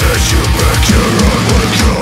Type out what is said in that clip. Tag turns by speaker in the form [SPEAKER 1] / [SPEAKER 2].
[SPEAKER 1] Take you back your own